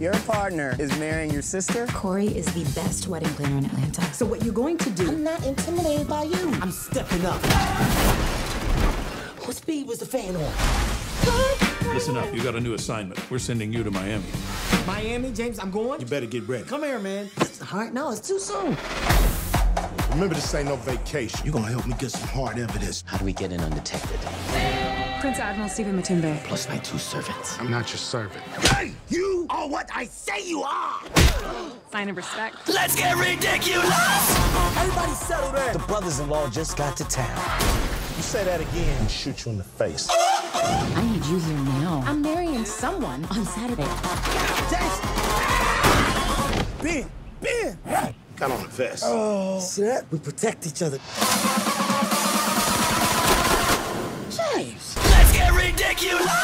Your partner is marrying your sister? Corey is the best wedding planner in Atlanta. So what you're going to do? I'm not intimidated by you. I'm stepping up. What speed was the fan on? Listen up, you got a new assignment. We're sending you to Miami. Miami, James, I'm going. You better get ready. Come here, man. It's hard. No, it's too soon. Remember, this ain't no vacation. You're gonna help me get some hard evidence. How do we get in undetected? Prince Admiral Stephen Matumbe. Plus my two servants. I'm not your servant. Hey, you are what I say you are. Sign of respect. Let's get ridiculous! Everybody settle down. The brothers-in-law just got to town. You say that again, and shoot you in the face. I need you here now. I'm marrying someone on Saturday. Ben, Ben. Got on the vest. See that? We protect each other. James! Let's get ridiculous!